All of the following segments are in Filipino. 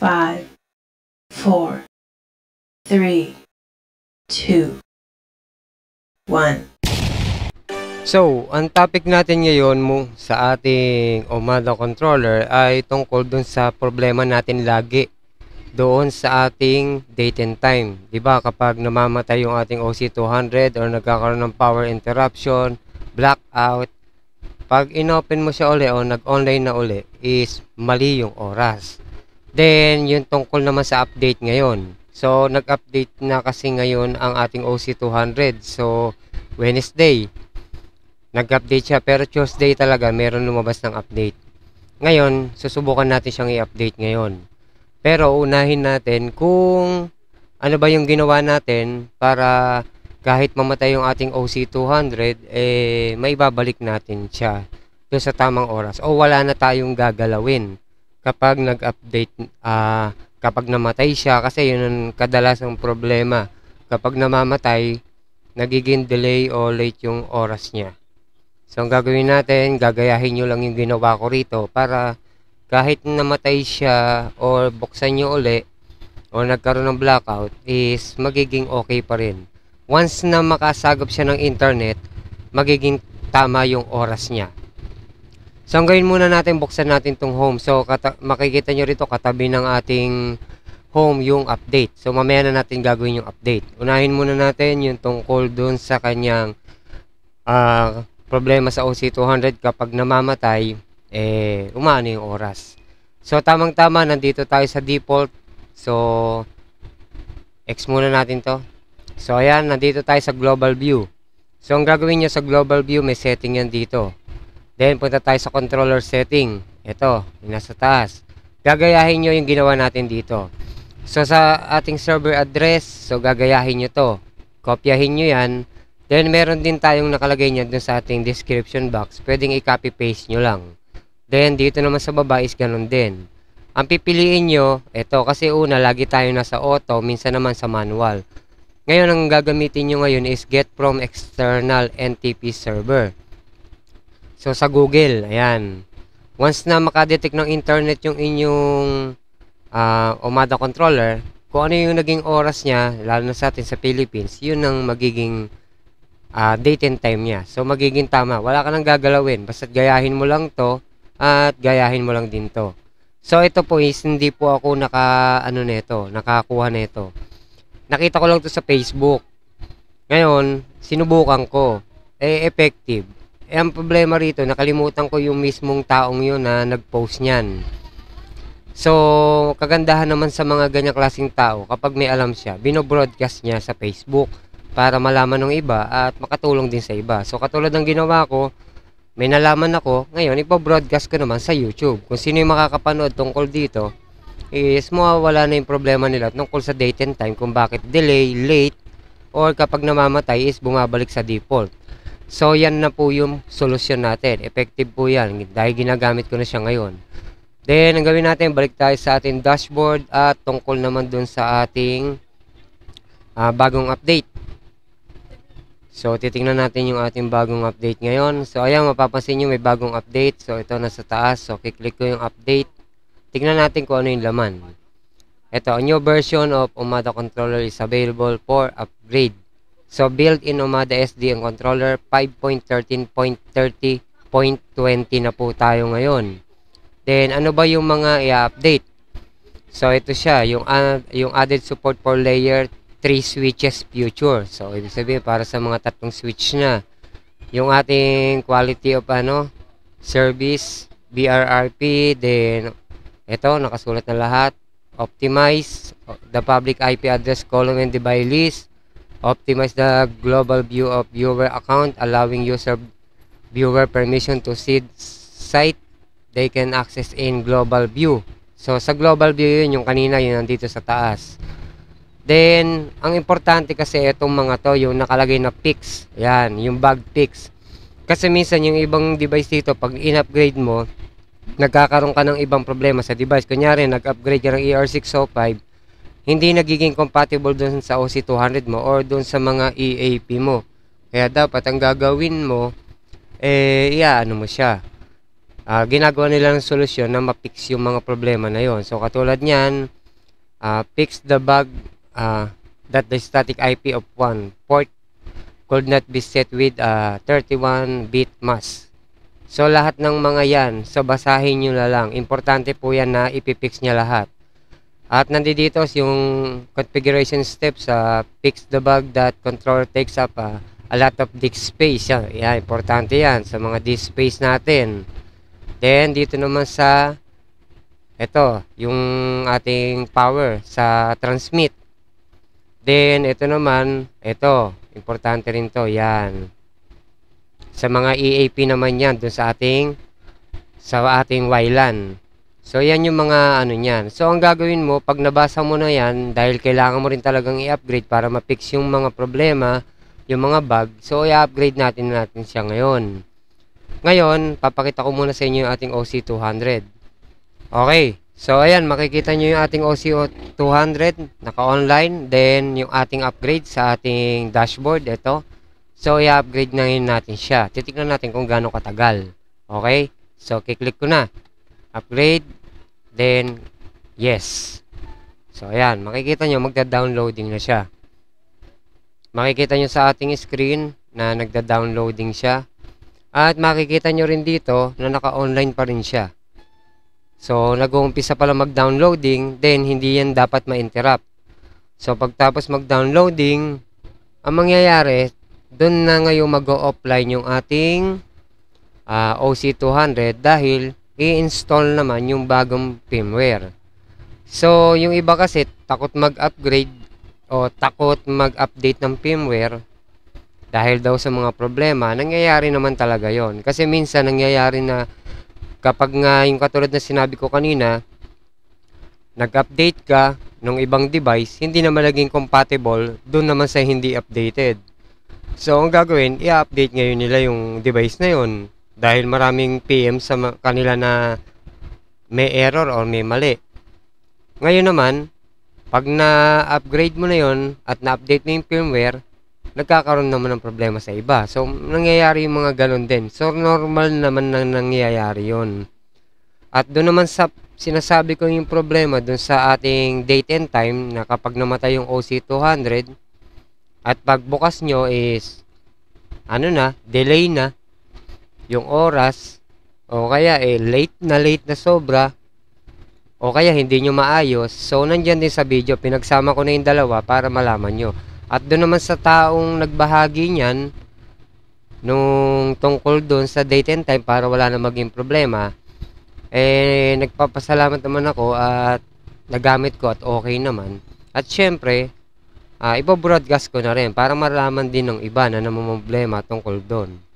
five, four, three, two, one. So, ang topic natin ngayon mo sa ating Omada controller ay tungkol dun sa problema natin lagi doon sa ating date and time. 'Di ba kapag namamatay yung ating OC200 or nagkakaroon ng power interruption, blackout, pag inopen mo siya uli o nag-online na uli is mali yung oras. Then, yung tungkol naman sa update ngayon. So, nag-update na kasi ngayon ang ating OC200. So, Wednesday, nag-update siya pero Tuesday talaga meron lumabas ng update. Ngayon, susubukan natin siyang i-update ngayon. Pero unahin natin kung ano ba yung ginawa natin para kahit mamatay yung ating OC200, eh, may babalik natin siya doon sa tamang oras. O wala na tayong gagalawin kapag nag-update, uh, kapag namatay siya. Kasi yun ang kadalasang problema. Kapag namamatay, nagiging delay o late yung oras niya. So, ang gagawin natin, gagayahin nyo lang yung ginawa ko rito para kahit namatay siya or buksan nyo uli o nagkaroon ng blackout is magiging okay pa rin. Once na makasagap siya ng internet, magiging tama yung oras niya. So, ang gawin muna natin, buksan natin tong home. So, makikita nyo rito, katabi ng ating home yung update. So, mamaya na natin gagawin yung update. Unahin muna natin yung tungkol dun sa kanyang uh, problema sa OC200 kapag namamatay, eh, umano yung oras. So, tamang-tama, nandito tayo sa default. So, X muna natin to. So, ayan, nandito tayo sa global view. So, ang gagawin nyo sa global view, may setting yan dito. Then, punta tayo sa controller setting. Ito, yung nasa taas. Gagayahin nyo yung ginawa natin dito. So, sa ating server address, so gagayahin nyo to. Kopyahin nyo yan. Then, meron din tayong nakalagay niya dun sa ating description box. Pwedeng i-copy paste nyo lang. Then, dito naman sa baba is ganun din. Ang pipiliin nyo, ito, kasi una, lagi tayo nasa auto, minsan naman sa manual. Ngayon, ang gagamitin nyo ngayon is get from external NTP server. So, sa Google, ayan. Once na makadetect ng internet yung inyong uh, Omada controller, kung ano yung naging oras niya, lalo na sa atin sa Philippines, yun ang magiging uh, date and time niya. So, magiging tama. Wala ka nang gagalawin. Basta gayahin mo lang to at gayahin mo lang din to. So, ito po is hindi po ako naka, ano nito, nakakuha nito. Nakita ko lang to sa Facebook. Ngayon, sinubukan ko. Eh, effective. Eh, ang problema rito, nakalimutan ko yung mismong taong yun na nag-post niyan. So, kagandahan naman sa mga ganyang klaseng tao, kapag may alam siya, binobroadcast niya sa Facebook para malaman ng iba at makatulong din sa iba. So katulad ng ginawa ko, may nalaman ako, ngayon ipo-broadcast ko naman sa YouTube. Kung sino yung makakapanood tungkol dito, is mawawala na yung problema nila tungkol sa date and time kung bakit delay, late, or kapag namamatay is bumabalik sa default. So yan na po yung solusyon natin. Effective po yan dahil ginagamit ko na siya ngayon. Then, ang gawin natin, balik tayo sa ating dashboard at tungkol naman dun sa ating uh, bagong update. So, titingnan natin yung ating bagong update ngayon. So, ayan, mapapansin nyo may bagong update. So, ito nasa taas. So, kiklik ko yung update. Tingnan natin kung ano yung laman. Ito, a new version of Omada controller is available for upgrade. So, built in Omada SD ang controller 5.13.30.20 na po tayo ngayon. Then, ano ba yung mga i-update? So, ito siya, yung, uh, yung added support for layer 3 switches future. So, ibig sabihin, para sa mga tatlong switch na. Yung ating quality of ano, service, BRRP, then, ito, nakasulat na lahat. Optimize the public IP address column and device list. Optimize the global view of viewer account, allowing user viewer permission to see site they can access in global view. So, sa global view yun, yung kanina, yun nandito sa taas. Then, ang importante kasi itong mga to, yung nakalagay na fix. Yan, yung bug fix. Kasi minsan yung ibang device dito, pag in-upgrade mo, nagkakaroon ka ng ibang problema sa device. Kunyari, nag-upgrade ka ng ER605, hindi nagiging compatible dun sa OC200 mo or dun sa mga EAP mo. Kaya dapat ang gagawin mo, eh, iya, ano mo siya. uh, ginagawa nila ng solusyon na ma-fix yung mga problema na yon. So katulad niyan, uh, fix the bug uh, that the static IP of one port could not be set with a 31-bit mask. So lahat ng mga yan, so basahin nyo na lang. Importante po yan na ipipix niya lahat. At nandito yung configuration steps sa uh, fix the bug that controller takes up uh, a lot of disk space. Yan, yan, importante yan sa mga disk space natin. Then, dito naman sa ito, yung ating power sa transmit. Then, ito naman, ito, importante rin to, yan. Sa mga EAP naman yan, dun sa ating sa ating WLAN. So, yan yung mga ano niyan. So, ang gagawin mo, pag nabasa mo na yan, dahil kailangan mo rin talagang i-upgrade para ma-fix yung mga problema, yung mga bug, so i-upgrade natin natin siya ngayon. Ngayon, papakita ko muna sa inyo yung ating OC200. Okay. So, ayan, makikita nyo yung ating OC200, naka-online. Then, yung ating upgrade sa ating dashboard, ito. So, i-upgrade na natin siya. Titignan natin kung gaano katagal. Okay? So, kiklik ko na. Upgrade. Then, yes. So, ayan. Makikita nyo, magda-downloading na siya. Makikita nyo sa ating screen na nagda-downloading siya. At makikita nyo rin dito na naka-online pa rin siya. So, nag-uumpisa pala mag-downloading, then hindi yan dapat ma-interrupt. So, pagtapos mag-downloading, ang mangyayari, doon na ngayon mag-offline yung ating uh, ah, OC200 dahil i-install naman yung bagong firmware. So, yung iba kasi takot mag-upgrade o takot mag-update ng firmware dahil daw sa mga problema, nangyayari naman talaga yon Kasi minsan nangyayari na kapag nga yung katulad na sinabi ko kanina, nag-update ka ng ibang device, hindi naman naging compatible doon naman sa hindi updated. So, ang gagawin, i-update ngayon nila yung device na yon dahil maraming PM sa kanila na may error or may mali. Ngayon naman, pag na-upgrade mo na yon at na-update mo yung firmware, nagkakaroon naman ng problema sa iba. So, nangyayari yung mga ganun din. So, normal naman na nangyayari yon At doon naman sa sinasabi ko yung problema doon sa ating date and time na kapag namatay yung OC200 at pagbukas nyo is ano na, delay na yung oras o kaya eh late na late na sobra o kaya hindi nyo maayos. So nandyan din sa video pinagsama ko na yung dalawa para malaman nyo. At doon naman sa taong nagbahagi niyan nung tungkol doon sa date and time para wala na maging problema eh nagpapasalamat naman ako at nagamit ko at okay naman. At syempre uh, ipo-broadcast ko na rin para malaman din ng iba na namumblema tungkol doon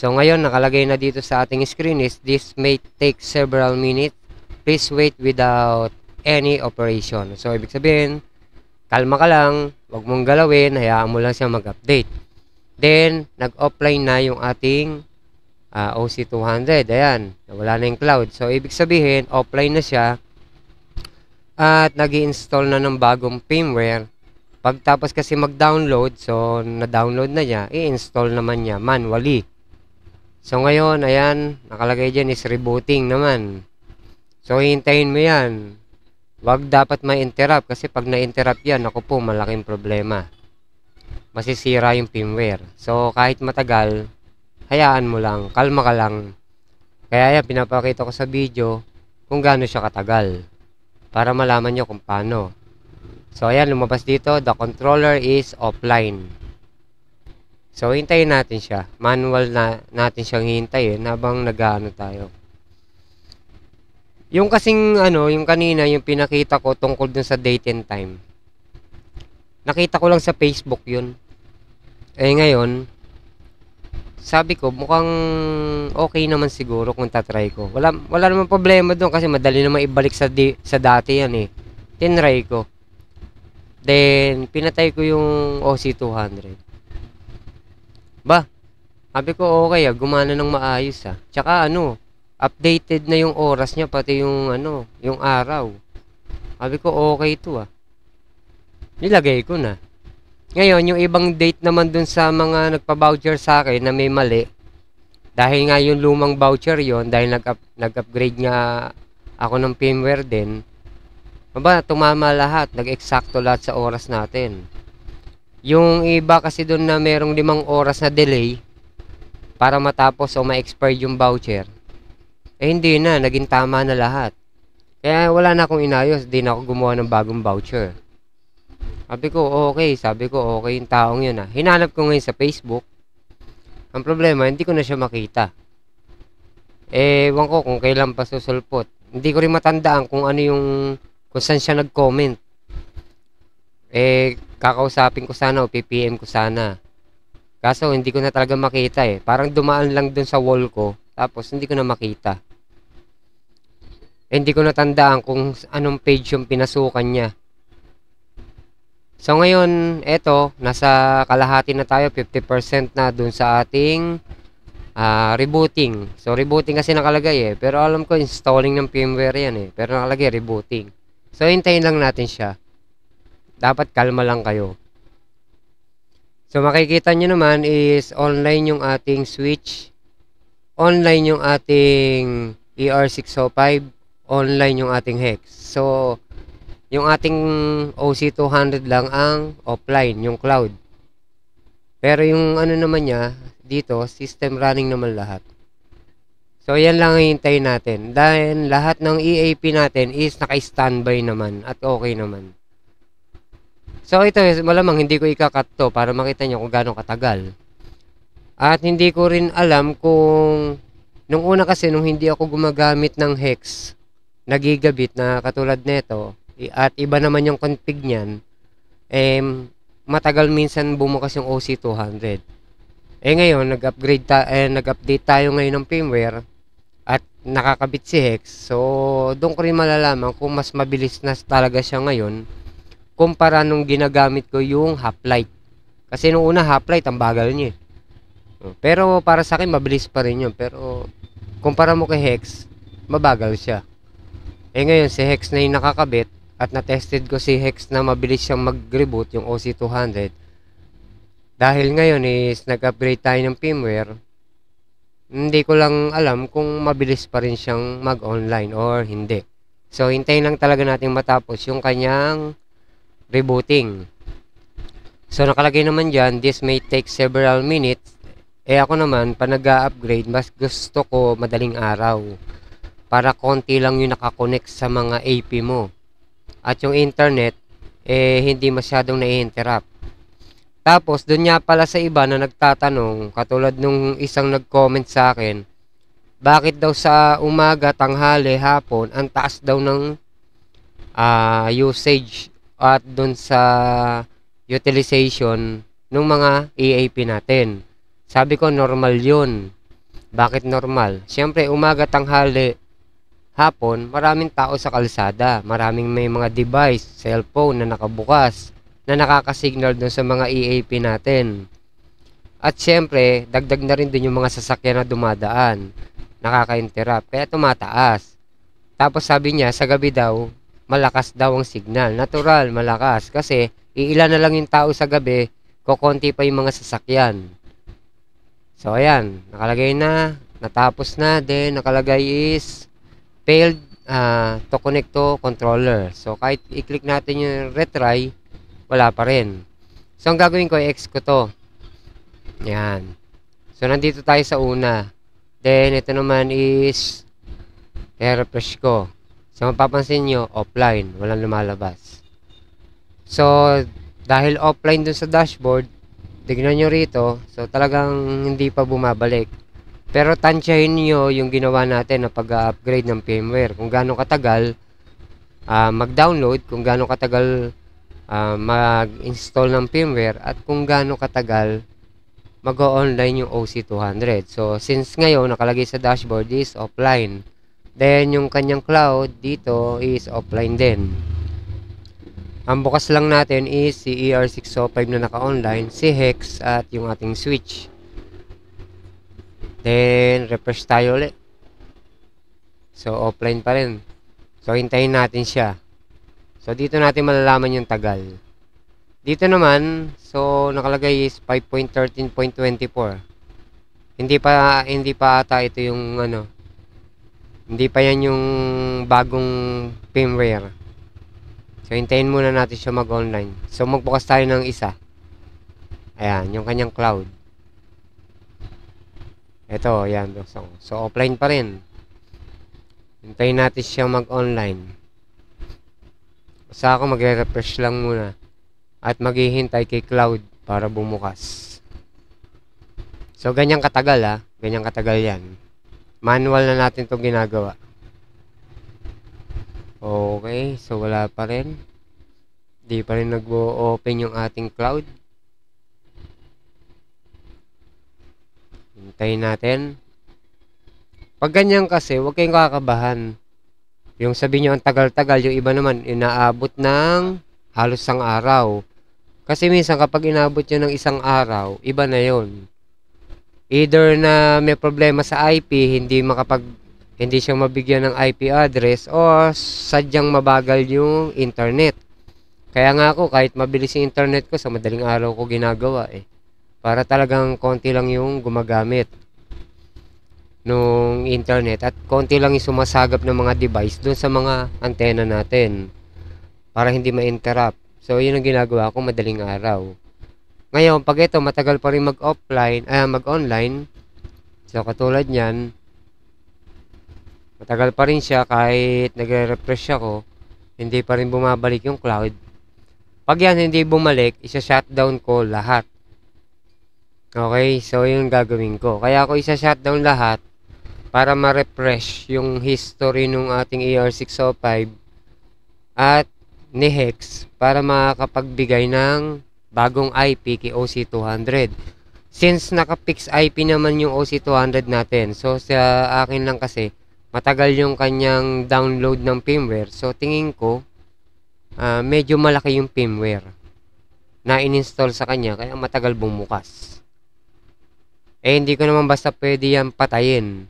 So ngayon nakalagay na dito sa ating screen is this may take several minutes. Please wait without any operation. So ibig sabihin, kalma ka lang, wag mong galawin, hayaan mo lang siya mag-update. Then nag-offline na yung ating uh, ah, OC200. Ayan, wala na yung cloud. So ibig sabihin, offline na siya at nag install na ng bagong firmware. Pagtapos kasi mag-download, so na-download na niya, i-install naman niya manually. So ngayon, ayan, nakalagay dyan is rebooting naman. So hintayin mo yan. Wag dapat ma-interrupt kasi pag na-interrupt yan, ako po, malaking problema. Masisira yung firmware. So kahit matagal, hayaan mo lang, kalma ka lang. Kaya yan, pinapakita ko sa video kung gaano siya katagal. Para malaman nyo kung paano. So ayan, lumabas dito, the controller is offline. So, hintayin natin siya. Manual na natin siyang hintayin habang nag-ano tayo. Yung kasing ano, yung kanina, yung pinakita ko tungkol dun sa date and time. Nakita ko lang sa Facebook yun. Eh ngayon, sabi ko, mukhang okay naman siguro kung tatry ko. Wala, wala naman problema doon kasi madali naman ibalik sa, di, sa dati yan eh. Tinry ko. Then, pinatay ko yung OC200. Ba, sabi ko okay ah, gumana ng maayos ah. Tsaka ano, updated na yung oras niya, pati yung ano, yung araw. Sabi ko okay to ah. Nilagay ko na. Ngayon, yung ibang date naman dun sa mga nagpa-voucher sa akin na may mali, Dahil nga yung lumang voucher yon dahil nag-up, nag-upgrade nga ako ng firmware din, Aba, tumama lahat. Nag-eksakto lahat sa oras natin. Yung iba kasi doon na merong limang oras na delay para matapos o ma-expire yung voucher. Eh hindi na, naging tama na lahat. Kaya wala na akong inayos, di na ako gumawa ng bagong voucher. Sabi ko, okay. Sabi ko, okay yung taong yun ah. Hinanap ko ngayon sa Facebook. Ang problema, hindi ko na siya makita. Eh, ewan ko kung kailan pa susulpot. Hindi ko rin matandaan kung ano yung kung saan siya nag-comment. Eh, kakausapin ko sana o PPM ko sana. Kaso, hindi ko na talaga makita eh. Parang dumaan lang dun sa wall ko, tapos hindi ko na makita. Eh, hindi ko natandaan kung anong page yung pinasukan niya. So, ngayon, eto, nasa kalahati na tayo, 50% na dun sa ating uh, rebooting. So, rebooting kasi nakalagay eh. Pero alam ko, installing ng firmware yan eh. Pero nakalagay, rebooting. So, hintayin lang natin siya. Dapat kalma lang kayo. So, makikita nyo naman is online yung ating switch. Online yung ating ER605. Online yung ating hex. So, yung ating OC200 lang ang offline, yung cloud. Pero yung ano naman niya, dito, system running naman lahat. So, yan lang ang hintayin natin. Dahil lahat ng EAP natin is naka-standby naman at okay naman. So, ito, malamang hindi ko ikakat to para makita nyo kung gano'ng katagal. At hindi ko rin alam kung... Nung una kasi, nung hindi ako gumagamit ng hex na gigabit na katulad nito, at iba naman yung config niyan, eh, matagal minsan bumukas yung OC200. Eh ngayon, nag-upgrade ta eh, nag-update tayo ngayon ng firmware at nakakabit si Hex. So, doon ko rin malalaman kung mas mabilis na talaga siya ngayon kumpara nung ginagamit ko yung half-light. Kasi nung una half-light, ang bagal niya. Eh. Oh, pero para sa akin, mabilis pa rin yun. Pero kumpara mo kay Hex, mabagal siya. Eh ngayon, si Hex na yung nakakabit at na-tested ko si Hex na mabilis siyang mag-reboot yung OC200. Dahil ngayon is nag-upgrade tayo ng firmware, hindi ko lang alam kung mabilis pa rin siyang mag-online or hindi. So, hintayin lang talaga natin matapos yung kanyang rebooting. So, nakalagay naman dyan, this may take several minutes. Eh, ako naman, pa nag-upgrade, mas gusto ko madaling araw. Para konti lang yung nakakonect sa mga AP mo. At yung internet, eh, hindi masyadong na-interrupt. Tapos, doon nga pala sa iba na nagtatanong, katulad nung isang nag-comment sa akin, bakit daw sa umaga, tanghali, hapon, ang taas daw ng uh, usage at doon sa utilization ng mga EAP natin. Sabi ko, normal yun. Bakit normal? Siyempre, umaga, tanghali, hapon, maraming tao sa kalsada. Maraming may mga device, cellphone na nakabukas na nakakasignal dun sa mga EAP natin. At syempre, dagdag na rin dun yung mga sasakyan na dumadaan. Nakaka-interrupt. Kaya tumataas. Tapos sabi niya, sa gabi daw, malakas daw ang signal. Natural, malakas. Kasi, iilan na lang yung tao sa gabi, kukonti pa yung mga sasakyan. So, ayan. Nakalagay na. Natapos na. Then, nakalagay is failed uh, to connect to controller. So, kahit i-click natin yung retry, wala pa rin. So, ang gagawin ko, i-X ko to. Yan. So, nandito tayo sa una. Then, ito naman is i-refresh ko. So, mapapansin nyo, offline. Walang lumalabas. So, dahil offline dun sa dashboard, tignan nyo rito. So, talagang hindi pa bumabalik. Pero tansyahin nyo yung ginawa natin na pag-upgrade ng firmware. Kung gaano katagal uh, mag-download, kung gaano katagal uh, mag-install ng firmware at kung gaano katagal mag-online yung OC200. So, since ngayon nakalagay sa dashboard is offline. Then, yung kanyang cloud dito is offline din. Ang bukas lang natin is si ER605 na naka-online, si Hex at yung ating switch. Then, refresh tayo ulit. So, offline pa rin. So, hintayin natin siya. So, dito natin malalaman yung tagal. Dito naman, so, nakalagay is 5.13.24. Hindi pa hindi pa ata ito yung ano. Hindi pa yan yung bagong firmware. So hintayin muna natin siya mag-online. So magbukas tayo ng isa. Ayan, yung kanyang cloud. Ito, ayan. So, so offline pa rin. Hintayin natin siya mag-online. Sa ako magre-refresh lang muna. At maghihintay kay cloud para bumukas. So, ganyan katagal ha. Ganyan katagal yan. Manual na natin itong ginagawa. Okay. So, wala pa rin. Di pa rin nag-open yung ating cloud. Hintayin natin. Pag ganyan kasi, huwag kayong kakabahan. Yung sabi nyo, ang tagal-tagal, yung iba naman, inaabot ng halos isang araw. Kasi minsan, kapag inaabot nyo ng isang araw, iba na yon Either na may problema sa IP, hindi makapag hindi siya mabigyan ng IP address o sadyang mabagal yung internet. Kaya nga ako, kahit mabilis yung internet ko, sa madaling araw ko ginagawa eh. Para talagang konti lang yung gumagamit nung internet at konti lang yung sumasagap ng mga device doon sa mga antena natin para hindi ma-interrupt. So, yun ang ginagawa ko madaling araw. Ngayon, pag ito matagal pa rin mag-offline, ah, mag-online, so katulad niyan, matagal pa rin siya kahit nagre-refresh ako, hindi pa rin bumabalik yung cloud. Pag yan hindi bumalik, isa-shutdown ko lahat. Okay, so yun gagawin ko. Kaya ako isa-shutdown lahat para ma-refresh yung history ng ating ER605 at ni Hex para makakapagbigay ng bagong IP kay OC200. Since naka-fix IP naman yung OC200 natin, so sa akin lang kasi matagal yung kanyang download ng firmware. So tingin ko uh, medyo malaki yung firmware na in-install sa kanya kaya matagal bumukas. Eh, hindi ko naman basta pwede yan patayin.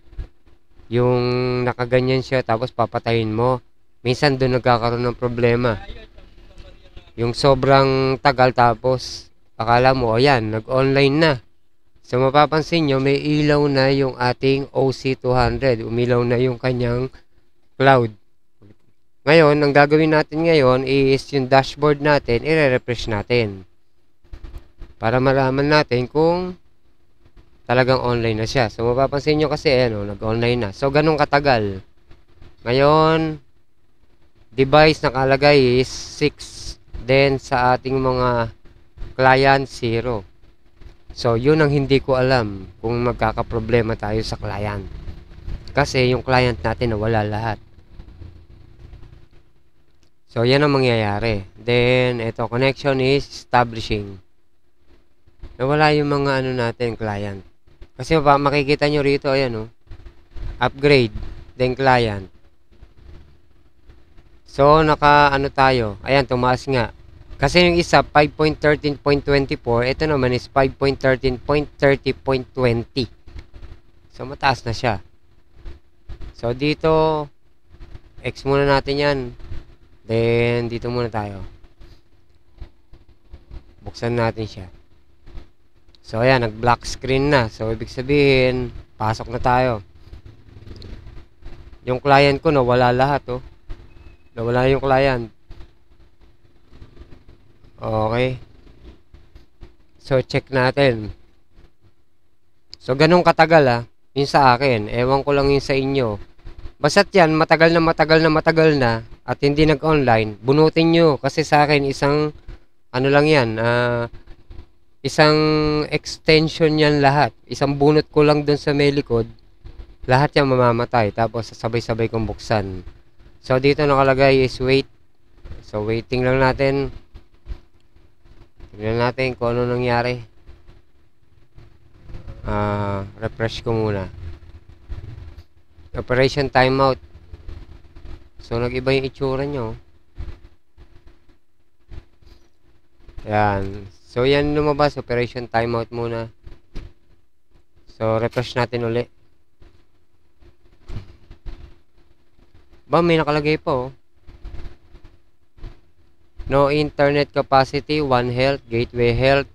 Yung nakaganyan siya, tapos papatayin mo. Minsan doon nagkakaroon ng problema. Yung sobrang tagal, tapos akala mo, ayan, nag-online na. So, mapapansin nyo, may ilaw na yung ating OC200. Umilaw na yung kanyang cloud. Ngayon, ang gagawin natin ngayon is yung dashboard natin, i-refresh natin. Para malaman natin kung talagang online na siya. So, mapapansin nyo kasi, ano, nag-online na. So, ganun katagal. Ngayon, device nakalagay is 6. Then, sa ating mga client, 0. So, yun ang hindi ko alam kung magkakaproblema tayo sa client. Kasi, yung client natin nawala lahat. So, yan ang mangyayari. Then, ito, connection is establishing. Nawala yung mga ano natin, client. Kasi makikita nyo rito, ayan o. Oh, upgrade, then client. So, naka ano tayo. Ayan, tumaas nga. Kasi yung isa, 5.13.24. Ito naman is 5.13.30.20. So, mataas na siya. So, dito, X muna natin yan. Then, dito muna tayo. Buksan natin siya. So, ayan, nag-black screen na. So, ibig sabihin, pasok na tayo. Yung client ko, nawala lahat, oh. Nawala yung client. Okay. So, check natin. So, ganun katagal, ah. Yung sa akin. Ewan ko lang yung sa inyo. Basta't yan, matagal na matagal na matagal na at hindi nag-online, bunutin nyo. Kasi sa akin, isang, ano lang yan, uh, isang extension yan lahat. Isang bunot ko lang dun sa may likod. Lahat yan mamamatay. Tapos sabay-sabay kong buksan. So dito nakalagay is wait. So waiting lang natin. Tignan natin kung ano nangyari. Uh, refresh ko muna. Operation timeout. So nag-iba yung itsura nyo. Yan. So, yan lumabas. Operation timeout muna. So, refresh natin uli. Ba, may nakalagay po. Oh. No internet capacity, one health, gateway health,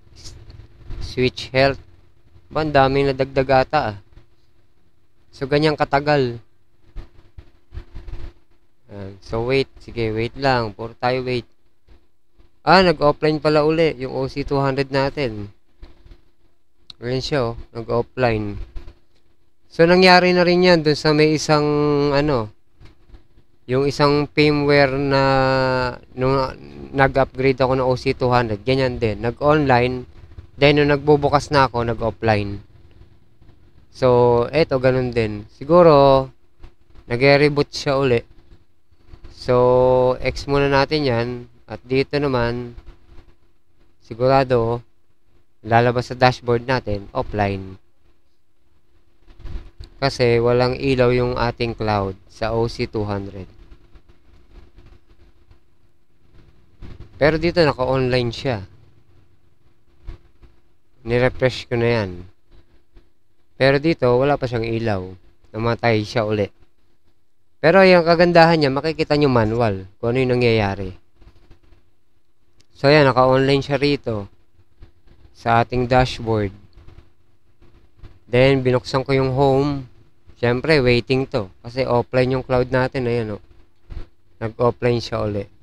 switch health. Ba, ang daming nadagdag ata ah. So, ganyan katagal. So, wait. Sige, wait lang. Puro tayo wait. Ah, nag-offline pala uli yung OC200 natin. Ayan siya, oh. Nag-offline. So, nangyari na rin yan dun sa may isang, ano, yung isang firmware na nung nag-upgrade ako ng OC200, ganyan din. Nag-online, then nung nagbubukas na ako, nag-offline. So, eto, ganun din. Siguro, nag-reboot siya uli. So, X muna natin yan. At dito naman, sigurado, lalabas sa dashboard natin, offline. Kasi walang ilaw yung ating cloud sa OC200. Pero dito naka-online siya. Nirefresh ko na yan. Pero dito, wala pa siyang ilaw. Namatay siya uli. Pero yung kagandahan niya, makikita nyo manual kung ano yung nangyayari. So, yan, naka-online siya rito sa ating dashboard. Then, binuksan ko yung home. Siyempre, waiting to. Kasi offline yung cloud natin. Ayan, oh. Nag-offline siya uli.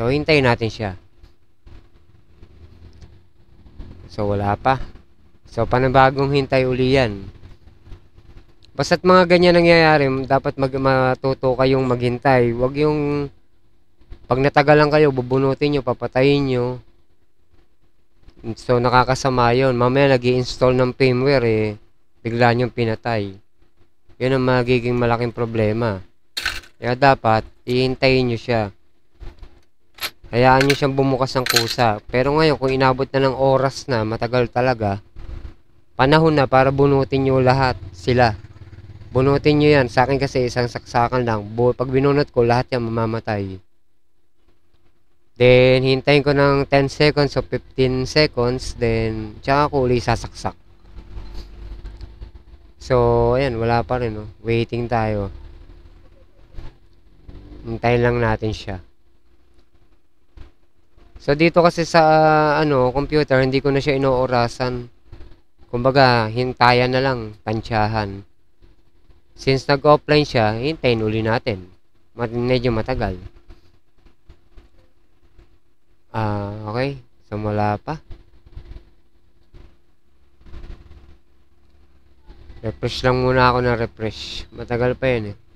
So, hintayin natin siya. So, wala pa. So, panabagong hintay uli yan. Basta't mga ganyan nangyayari, dapat mag matuto kayong maghintay. Huwag yung pag natagalan kayo, bubunutin nyo, papatayin nyo. So, nakakasama yun. Mamaya nag install ng firmware eh. Bigla nyo pinatay. Yun ang magiging malaking problema. Kaya dapat, ihintayin nyo siya. Hayaan nyo siyang bumukas ng kusa. Pero ngayon, kung inabot na ng oras na, matagal talaga, panahon na para bunutin nyo lahat sila. Bunutin nyo yan. Sa akin kasi isang saksakan lang. Pag binunot ko, lahat yan mamamatay. Then, hintayin ko ng 10 seconds o 15 seconds. Then, tsaka ko uli sasaksak. So, ayan, wala pa rin, no? Waiting tayo. Hintayin lang natin siya. So, dito kasi sa, ano, computer, hindi ko na siya inoorasan. Kumbaga, hintayan na lang, tansyahan. Since nag-offline siya, hintayin uli natin. Medyo matagal. Ah, okay. So, wala pa. Refresh lang muna ako ng refresh. Matagal pa yun eh.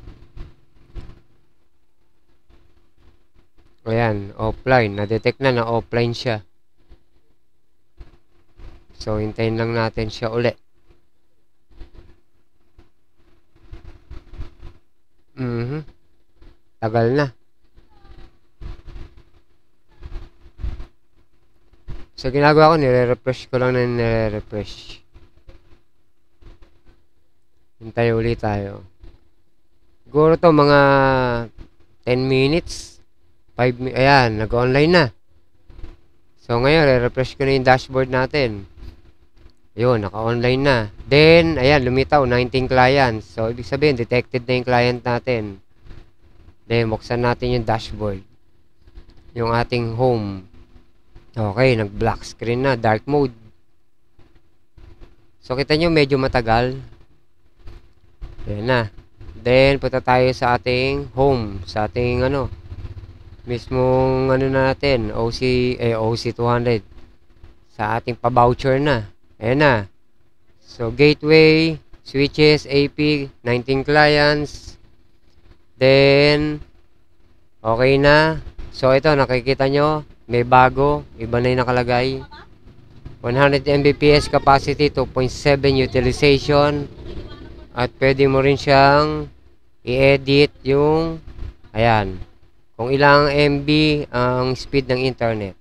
Ayan, offline. Na-detect na na offline siya. So, hintayin lang natin siya uli. Mhm. Tagal na. So, ginagawa ko, nire-refresh ko lang na nire-refresh. Hintay ulit tayo. Siguro to mga 10 minutes. 5 mi Ayan, nag-online na. So, ngayon, re-refresh ko na yung dashboard natin. Ayun, naka-online na. Then, ayan, lumitaw, 19 clients. So, ibig sabihin, detected na yung client natin. Then, buksan natin yung dashboard. Yung ating home. Okay, nag-black screen na, dark mode. So, kita nyo, medyo matagal. Ayan na. Then, punta tayo sa ating home. Sa ating, ano, mismong, ano natin, OC, eh, OC 200. Sa ating pa-voucher na. Ayan na. So, gateway, switches, AP, 19 clients. Then, okay na. So, ito, nakikita nyo, may bago, iba na yung nakalagay. 100 Mbps capacity, 2.7 utilization. At pwede mo rin siyang i-edit yung, ayan, kung ilang MB ang speed ng internet.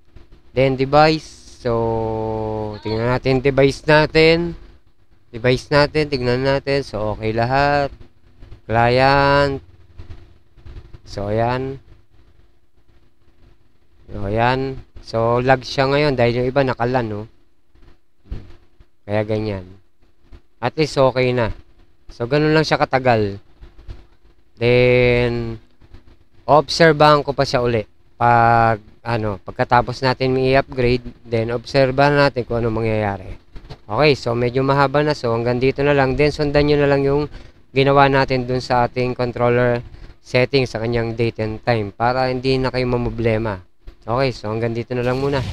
Then device, so, tingnan natin device natin. Device natin, tingnan natin. So, okay lahat. Client. So, ayan. O, yan. So, lag siya ngayon dahil yung iba nakalan, no? Kaya ganyan. At least okay na. So, ganun lang siya katagal. Then, obserbahan ko pa siya uli. Pag, ano, pagkatapos natin i-upgrade, then obserbahan natin kung ano mangyayari. Okay, so medyo mahaba na. So hanggang dito na lang. Then sundan nyo na lang yung ginawa natin dun sa ating controller setting sa kanyang date and time para hindi na kayo mamblema. Okay, so hanggang dito na lang muna.